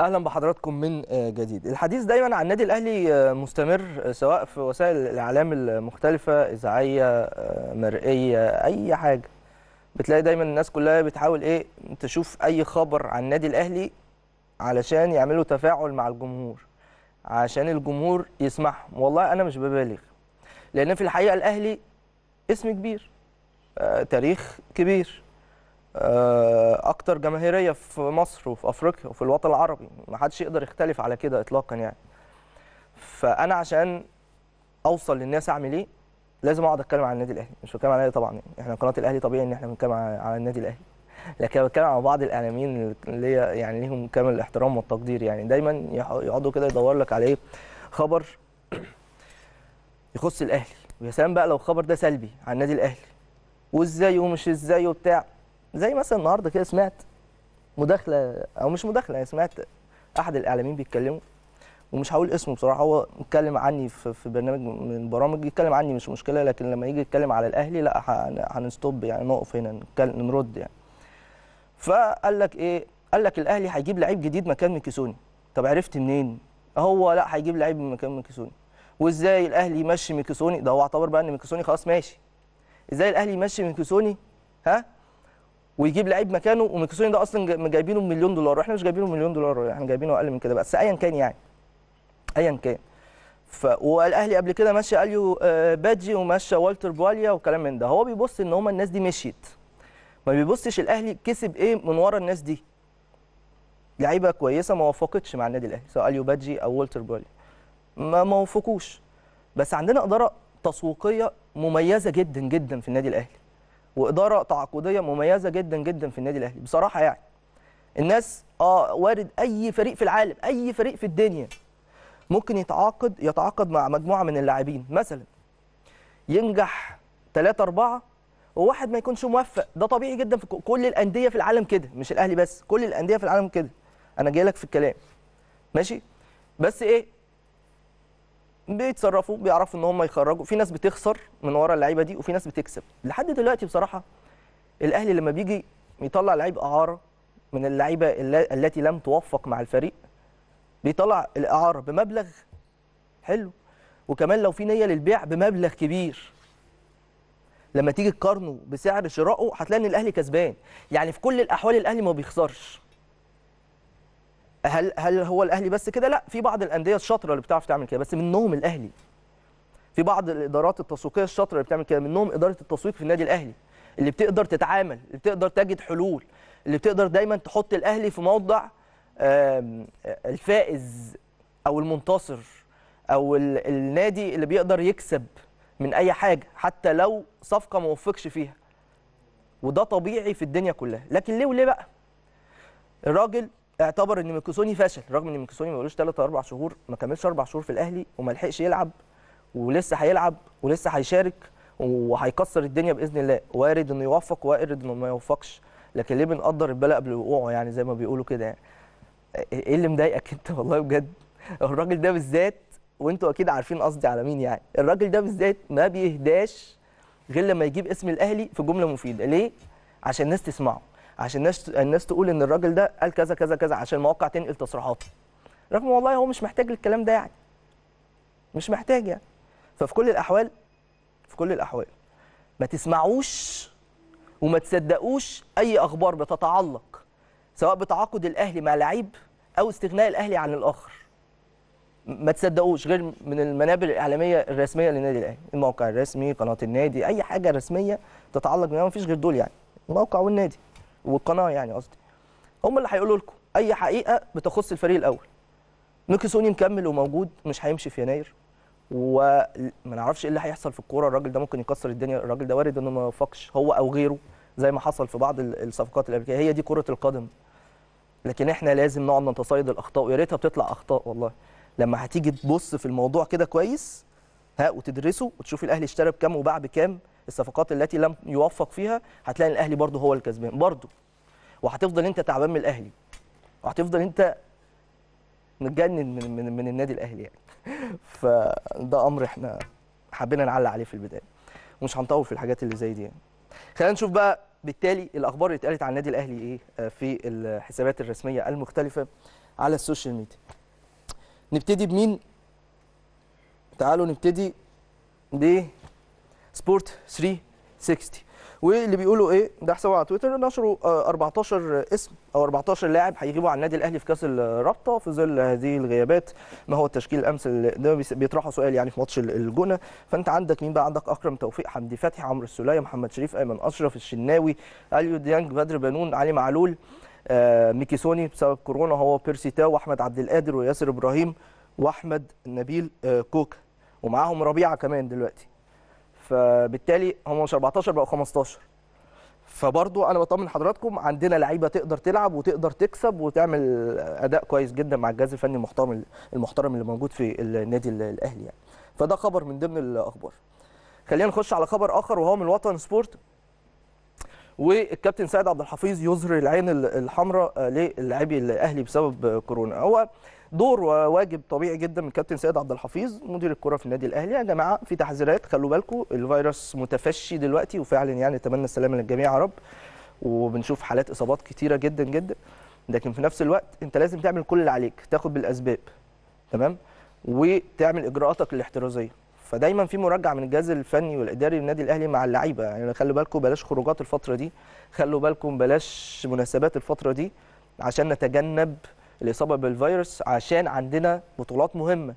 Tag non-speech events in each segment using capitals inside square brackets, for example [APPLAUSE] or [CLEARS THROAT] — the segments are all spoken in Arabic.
أهلا بحضراتكم من جديد. الحديث دايما عن النادي الأهلي مستمر سواء في وسائل الإعلام المختلفة إذاعية مرئية أي حاجة. بتلاقي دايما الناس كلها بتحاول إيه تشوف أي خبر عن النادي الأهلي علشان يعملوا تفاعل مع الجمهور عشان الجمهور يسمعهم. والله أنا مش ببالغ لأن في الحقيقة الأهلي اسم كبير آه، تاريخ كبير. آه، أكتر جماهيرية في مصر وفي أفريقيا وفي الوطن العربي. ما حدش يقدر يختلف على كده اطلاقا يعني. فأنا عشان أوصل للناس أعمل إيه لازم أقعد أتكلم عن النادي الأهلي. مش بتكلم عن الأهلي طبعا يعني. إحنا قناة الأهلي طبيعي إن إحنا بنتكلم عن عن النادي الأهلي. لكن أنا بتكلم عن بعض الإعلاميين اللي هي يعني ليهم كامل الاحترام والتقدير يعني. دايما يقعدوا كده يدور لك على إيه؟ خبر [CLEARS THROAT] يخص الأهلي. ويا سلام بقى لو الخبر ده سلبي عن النادي الأهلي. وإزاي ومش إزاي وبتاع. زي مثلا النهارده كده سمعت مداخلة أو مش مداخلة يعني سمعت أحد الإعلاميين بيتكلموا ومش هقول اسمه بصراحة هو اتكلم عني في برنامج من البرامج يتكلم عني مش مشكلة لكن لما يجي يتكلم على الأهلي لأ هن- هنستوب يعني نقف هنا نتكلم نرد يعني. فقال لك إيه؟ قال لك الأهلي هيجيب لعيب جديد مكان ميكيسوني طب عرفت منين؟ هو لأ هيجيب لعيب مكان ميكيسوني وإزاي الأهلي يمشي ميكيسوني ده هو اعتبر بقى إن ميكيسوني خلاص ماشي. إزاي الأهلي يمشي ميكيسوني ها؟ ويجيب لعيب مكانه وميكيسوني ده أصلا جا- جايبينه بمليون دولار. وإحنا مش جايبينه بمليون دولار إحنا جايبينه أقل من كده بس ايا كان يعني. ايا كان. ف والأهلي قبل كده مشى أليو آه، بادجي ومشى والتر بواليا وكلام من ده. هو بيبص إن هم الناس دي مشيت. ما بيبصش الأهلي كسب إيه من ورا الناس دي. لعيبة كويسة ما وفقتش مع النادي الأهلي سواء أليو بادجي أو والتر بواليا. ما ما وفقوش بس عندنا إدارة تسويقية مميزة جدا جدا في النادي الأهلي. وإدارة تعاقدية مميزة جدا جدا في النادي الأهلي. بصراحة يعني الناس آه وارد أي فريق في العالم أي فريق في الدنيا ممكن يتعاقد يتعاقد مع مجموعة من اللاعبين. مثلا ينجح ثلاثة أربعة وواحد ما يكونش موفق. ده طبيعي جدا في كل الأندية في العالم كده مش الأهلي بس كل الأندية في العالم كده. أنا جاي لك في الكلام. ماشي؟ بس إيه؟ بيتصرفوا بيعرفوا إن هم يخرجوا. في ناس بتخسر من ورا اللعيبة دي وفي ناس بتكسب. لحد دلوقتي بصراحة الأهلي لما بيجي يطلع لعيب إعارة من اللعيبة الل- التي لم توفق مع الفريق بيطلع الإعارة بمبلغ حلو. وكمان لو في نية للبيع بمبلغ كبير. لما تيجي تقارنه بسعر شرائه هتلاقي إن الأهلي كسبان. يعني في كل الأحوال الأهلي ما بيخسرش. هل هل هو الأهلي بس كده؟ لا في بعض الأندية الشاطرة اللي بتعرف تعمل كده بس منهم الأهلي. في بعض الإدارات التسويقية الشاطرة اللي بتعمل كده منهم إدارة التسويق في النادي الأهلي. اللي بتقدر تتعامل اللي بتقدر تجد حلول اللي بتقدر دايما تحط الأهلي في موضع الفائز أو المنتصر أو ال- النادي اللي بيقدر يكسب من أي حاجة حتى لو صفقة ما وفقش فيها. وده طبيعي في الدنيا كلها. لكن ليه وليه بقى؟ الراجل اعتبر ان ميكوسوني فشل رغم ان ميكوسوني ما بقالوش 3 4 شهور ما كملش 4 شهور في الأهلي وما لحقش يلعب ولسه هيلعب ولسه هيشارك وهيكسر الدنيا بإذن الله. وارد إنه يوفق وارد إنه ما يوفقش لكن ليه بنقدر البلاء قبل وقوعه يعني زي ما بيقولوا كده يعني؟ إيه اللي مضايقك أنت؟ [LAUGHS] والله بجد. الراجل ده بالذات وأنتوا أكيد عارفين قصدي على مين يعني. الراجل ده بالذات ما بيهداش غير لما يجيب اسم الأهلي في جملة مفيدة. ليه؟ عشان الناس تسمعه. عشان الناس الناس تقول إن الراجل ده قال كذا كذا كذا عشان المواقع تنقل تصريحاته. رغم والله هو مش محتاج الكلام ده يعني. مش محتاج يعني. ففي كل الأحوال في كل الأحوال ما تسمعوش وما تصدقوش أي أخبار بتتعلق سواء بتعاقد الأهلي مع لعيب أو استغناء الأهلي عن الآخر. ما تصدقوش غير من المنابر الإعلامية الرسمية للنادي الأهلي الموقع الرسمي قناة النادي أي حاجة رسمية تتعلق بيها ما فيش غير دول يعني الموقع والنادي. والقناة يعني قصدي. هم اللي هيقولوا لكم أي حقيقة بتخص الفريق الأول. ميكيسوني مكمل وموجود مش هيمشي في يناير. وما نعرفش إيه اللي هيحصل في الكورة الراجل ده ممكن يكسر الدنيا الراجل ده وارد إنه ما يوفقش هو أو غيره زي ما حصل في بعض ال- الصفقات الأمريكية. هي دي كرة القدم. لكن إحنا لازم نقعد نتصيد الأخطاء ويا ريتها بتطلع أخطاء والله. لما هتيجي تبص في الموضوع كده كويس ها وتدرسه وتشوف الأهلي اشترى بكام وباع بكام الصفقات التي لم يوفق فيها هتلاقي الأهلي برضه هو الكسبان برضه. وهتفضل أنت تعبان من الأهلي. وهتفضل أنت متجنن من من, من النادي الأهلي يعني. [LAUGHS] فده أمر إحنا حبينا نعلق عليه في البداية. ومش هنطول في الحاجات اللي زي دي يعني. خلينا نشوف بقى بالتالي الأخبار اللي اتقالت عن النادي الأهلي إيه آه، في الحسابات الرسمية المختلفة على ال social media. نبتدي بمين؟ تعالوا نبتدي ب سبورت 360 واللي بيقولوا إيه؟ ده حسابه على تويتر نشروا آه، 14 اسم أو 14 لاعب هيغيبوا عن النادي الأهلي في كأس الرابطة. في ظل هذه الغيابات ما هو التشكيل الامثل ده بيطرحوا سؤال يعني في ماتش ال- الجونة. فأنت عندك مين بقى؟ عندك أكرم توفيق حمدي فتحي عمرو السولية محمد شريف ايمن أشرف الشناوي أليو ديانج بدر بنون علي معلول آه، ميكيسوني بسبب كورونا هو بيرسي تاو واحمد عبد القادر وياسر إبراهيم وأحمد نبيل آه، كوكا. ومعاهم ربيعة كمان دلوقتي. فبالتالي هم مش 14 بقوا 15 فبرضو أنا بطمن حضراتكم عندنا لعيبة تقدر تلعب وتقدر تكسب وتعمل أداء كويس جدا مع الجهاز الفني المحترم المحترم اللي موجود في النادي الأهلي يعني. فده خبر من ضمن الأخبار. خلينا نخش على خبر آخر وهو من الوطن سبورت. والكابتن سيد عبد الحفيظ يظهر العين الحمراء للاعبي الاهلي بسبب كورونا. هو دور وواجب طبيعي جدا من كابتن سيد عبد الحفيظ مدير الكرة في النادي الأهلي. يا جماعة في تحذيرات خلوا بالكم الفيروس متفشي دلوقتي وفعلا يعني نتمنى السلامة للجميع يا رب. وبنشوف حالات إصابات كتيرة جدا جدا. لكن في نفس الوقت أنت لازم تعمل كل اللي عليك تاخد بالأسباب تمام؟ وتعمل إجراءاتك الاحترازية. فدايما في مراجعة من الجهاز الفني والإداري للنادي الأهلي مع اللعيبة. يعني خلوا بالكم بلاش خروجات الفترة دي. خلوا بالكم بلاش مناسبات الفترة دي عشان نتجنب الإصابة بالفيروس عشان عندنا بطولات مهمة.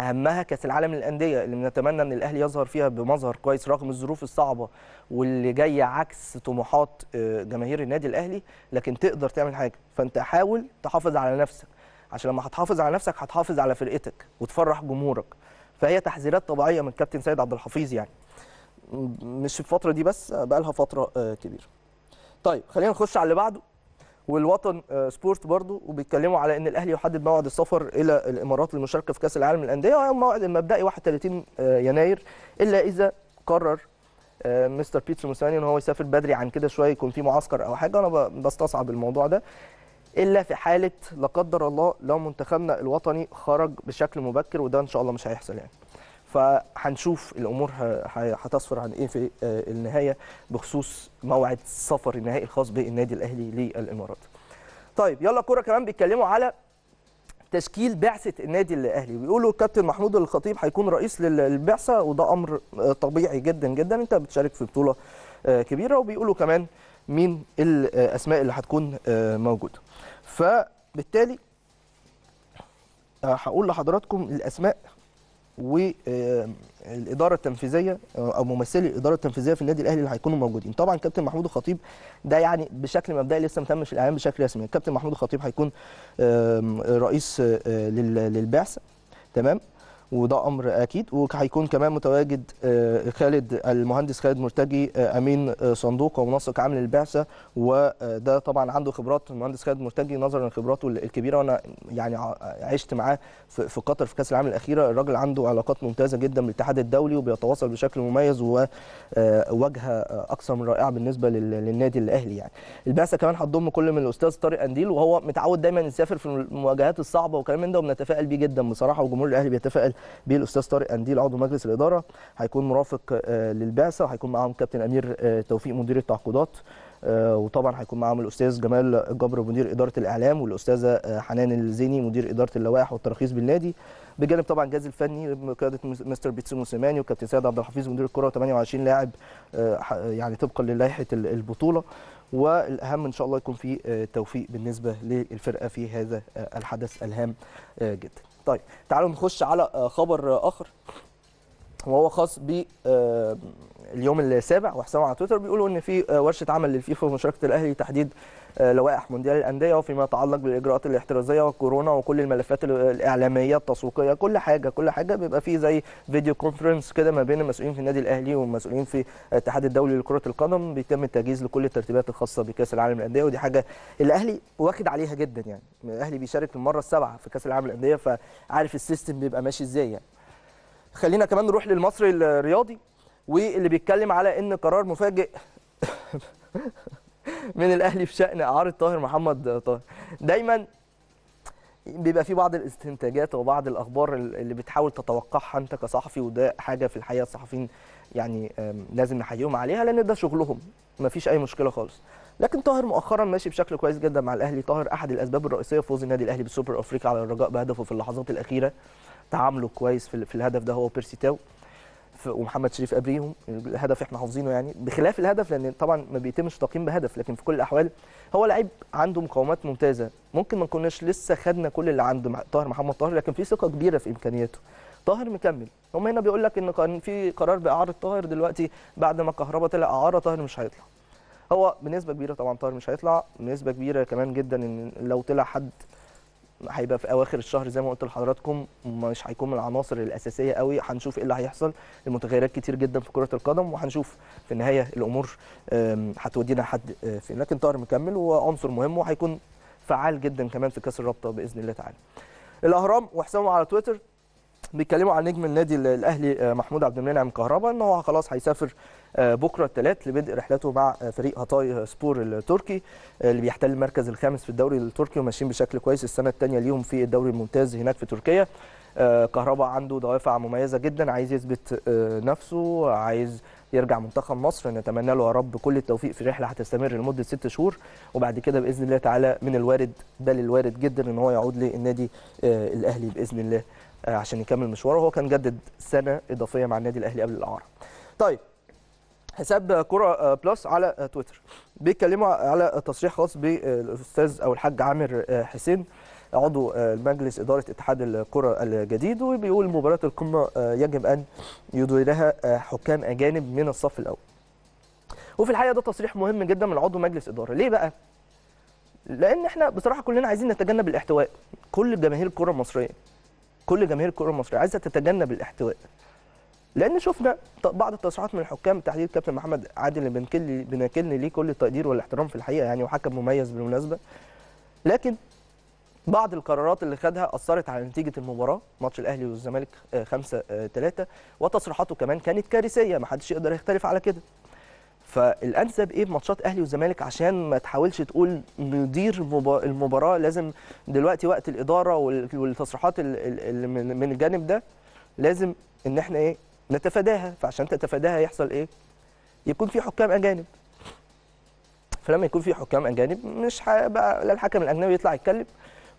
أهمها كأس العالم للأندية اللي بنتمنى إن الأهلي يظهر فيها بمظهر كويس رغم الظروف الصعبة واللي جاية عكس طموحات آه، جماهير النادي الأهلي. لكن تقدر تعمل حاجة. فأنت حاول تحافظ على نفسك. عشان لما هتحافظ على نفسك هتحافظ على فرقتك وتفرح جمهورك. فهي تحذيرات طبيعية من كابتن سيد عبد الحفيظ يعني. مش في الفترة دي بس بقى لها فترة آه، كبيرة. طيب خلينا نخش على اللي بعده. والوطن آه، سبورت برضو وبيتكلموا على إن الأهلي يحدد موعد السفر إلى الإمارات للمشاركه في كأس العالم للأندية وهو الموعد المبدئي 31 آه، يناير إلا إذا قرر مستر بيتسو موسيماني إن هو يسافر بدري عن كده شوية يكون في معسكر أو حاجة. أنا بستصعب الموضوع ده. إلا في حالة لا قدر الله لو منتخبنا الوطني خرج بشكل مبكر وده إن شاء الله مش هيحصل يعني فهنشوف الأمور هتصفر عن إيه في آه، النهاية بخصوص موعد السفر النهائي الخاص بالنادي الأهلي للإمارات. طيب يلا كورة كمان بيتكلموا على تشكيل بعثة النادي الأهلي بيقولوا الكابتن محمود الخطيب هيكون رئيس لل- للبعثة وده أمر طبيعي جدا جدا أنت بتشارك في بطولة آه، كبيرة وبيقولوا كمان مين الأسماء اللي هتكون آه، موجودة. فبالتالي آه، هقول لحضراتكم الأسماء والاداره التنفيذية أو ممثلي الإدارة التنفيذية في النادي الأهلي اللي هيكونوا موجودين. طبعا كابتن محمود الخطيب ده يعني بشكل مبدئي لسه ما تمش الإعلان بشكل رسمي. الكابتن محمود الخطيب هيكون رئيس آه، لل- للبعثة. تمام؟ وده أمر أكيد. وهيكون كمان متواجد آه، خالد المهندس خالد مرتجي آه، أمين آه، صندوق ومنسق عام للبعثة. وده طبعا عنده خبرات المهندس خالد مرتجي نظرا لخبراته الكبيرة وأنا يعني عشت معاه في قطر في كأس العالم الأخيرة. الراجل عنده علاقات ممتازة جدا بالاتحاد الدولي وبيتواصل بشكل مميز وواجهه أكثر من رائعة بالنسبة لل- للنادي الأهلي يعني. البعثة كمان هتضم كل من الأستاذ طارق أنديل وهو متعود دايما يسافر في المواجهات الصعبة وكلام من ده وبنتفائل بيه جدا بصراحة وجمهور الأهلي بيتفائل بيه الأستاذ طارق أنديل عضو مجلس الإدارة. هيكون مرافق آه، للبعثة. وهيكون معاهم كابتن أمير آه، توفيق مدير التعاقدات. آه، وطبعا هيكون معاهم الأستاذ جمال جبر مدير إدارة الإعلام والأستاذة حنان الزيني مدير إدارة اللوائح والتراخيص بالنادي. بجانب طبعا الجهاز الفني بقياده مس- مستر بيتسو موسيماني وكابتن سيد عبد الحفيظ مدير الكرة 28 لاعب يعني طبقا للائحة ال- البطولة. والأهم إن شاء الله يكون في آه، توفيق بالنسبة للفرقة في هذا آه، الحدث الهام آه، جدا. طيب تعالوا نخش على خبر آخر وهو خاص ب اليوم السابع وحسام على تويتر بيقولوا إن في ورشة عمل للفيفا ومشاركة الأهلي لتحديد آه، لوائح مونديال الأندية وفيما يتعلق بالإجراءات الاحترازية والكورونا وكل الملفات ال- الإعلامية التسويقية كل حاجة كل حاجة بيبقى فيه زي video conference كده ما بين المسؤولين في النادي الأهلي والمسؤولين في الاتحاد الدولي لكرة القدم بيتم التجهيز لكل الترتيبات الخاصة بكأس العالم للأندية ودي حاجة الأهلي واخد عليها جدا يعني. الأهلي بيشارك المرة السابعة في كأس العالم للأندية فعارف ال system بيبقى ماشي إزاي يعني. خلينا كمان نروح للمصري الرياضي واللي بيتكلم على إن قرار مفاجئ [LAUGHS] من الأهلي في شأن اعاره طاهر محمد طاهر. دايما بيبقى في بعض الاستنتاجات وبعض الأخبار اللي بتحاول تتوقعها أنت كصحفي وده حاجة في الحقيقة الصحفيين يعني لازم نحييهم عليها لأن ده شغلهم. مفيش أي مشكلة خالص. لكن طاهر مؤخرا ماشي بشكل كويس جدا مع الأهلي. طاهر أحد الأسباب الرئيسية في فوز النادي الأهلي بالسوبر الافريقي على الرجاء بهدفه في اللحظات الأخيرة. تعامله كويس في, الهدف ده هو بيرسي تاو. ومحمد شريف قبليهم الهدف إحنا حافظينه يعني بخلاف الهدف لأن طبعا ما بيتمش تقييم بهدف لكن في كل الأحوال هو لعيب عنده مقاومات ممتازة. ممكن ما كناش لسه خدنا كل اللي عند طاهر محمد طاهر لكن في ثقة كبيرة في إمكانياته. طاهر مكمل. هم هنا بيقول لك إن كان في قرار بإعارة طاهر دلوقتي بعد ما كهربا طلع إعارة طاهر مش هيطلع. هو بنسبة كبيرة طبعا طاهر مش هيطلع بنسبة كبيرة كمان جدا إن لو طلع حد هيبقى في أواخر الشهر زي ما قلت لحضراتكم مش هيكون من العناصر الأساسية قوي. هنشوف إيه اللي هيحصل. المتغيرات كتير جدا في كرة القدم وهنشوف في النهاية الأمور هتودينا لحد آه، فين. لكن طاهر مكمل وعنصر مهم وهيكون فعال جدا كمان في كأس الرابطة بإذن الله تعالى. الأهرام وحسام على تويتر. بيتكلموا عن نجم النادي ال- الأهلي آه، محمود عبد المنعم كهربا إن هو خلاص هيسافر آه، بكرة الثلاث لبدء رحلته مع آه، فريق هاتاي سبور التركي اللي بيحتل المركز الخامس في الدوري التركي وماشيين بشكل كويس السنة الثانية ليهم في الدوري الممتاز هناك في تركيا. كهربا عنده دوافع مميزة جدا عايز يثبت نفسه عايز يرجع منتخب مصر نتمنى له يا رب كل التوفيق في رحلة هتستمر لمدة ست شهور وبعد كده بإذن الله تعالى من الوارد بل الوارد جدا إن هو يعود للنادي الأهلي بإذن الله. عشان يكمل مشواره هو كان جدد سنة إضافية مع النادي الأهلي قبل الأعارة. طيب حساب كرة آه، بلس على آه، تويتر بيتكلموا على تصريح خاص بالأستاذ أو الحاج عامر آه، حسين عضو آه، مجلس إدارة اتحاد الكره الجديد وبيقول مباراة القمة آه، يجب أن يديرها آه، حكام أجانب من الصف الأول. وفي الحقيقة ده تصريح مهم جدا من عضو مجلس إدارة، ليه بقى؟ لأن إحنا بصراحة كلنا عايزين نتجنب الاحتواء، كل جماهير الكره المصرية كل جماهير الكرة المصرية عايزة تتجنب الاحتواء. لأن شفنا بعض التصريحات من الحكام تحديد كابتن محمد عادل اللي بنكل بناكلني ليه كل التقدير والاحترام في الحقيقة يعني وحكم مميز بالمناسبة لكن بعض القرارات اللي خدها أثرت على نتيجة المباراة ماتش الأهلي والزمالك 5 3 وتصريحاته كمان كانت كارثية ما حدش يقدر يختلف على كده فالأنسب إيه في ماتشات أهلي والزمالك عشان ما تحاولش تقول ندير مبا- المباراة لازم دلوقتي وقت الإدارة وال- والتصريحات ال- ال- اللي من من الجانب ده لازم إن إحنا إيه نتفاداها. فعشان تتفاداها يحصل إيه؟ يكون في حكام أجانب. فلما يكون في حكام أجانب مش هيبقى لا الحكم الأجنبي يطلع يتكلم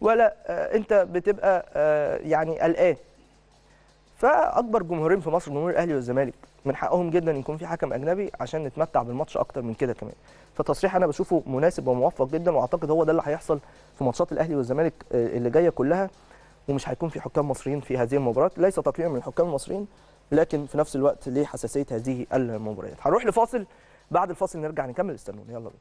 ولا آه، أنت بتبقى آه، يعني قلقان. فأكبر جمهورين في مصر جمهور الأهلي والزمالك من حقهم جدا يكون في حكم أجنبي عشان نتمتع بالماتش أكتر من كده كمان. فتصريح أنا بشوفه مناسب وموفق جدا وأعتقد هو ده اللي هيحصل في ماتشات الأهلي والزمالك آه، اللي جاية كلها ومش هيكون في حكام مصريين في هذه المباراة. ليس تقليلا من الحكام المصريين لكن في نفس الوقت لحساسية هذه المباريات. هنروح لفاصل بعد الفاصل نرجع نكمل. استنونا يلا بينا.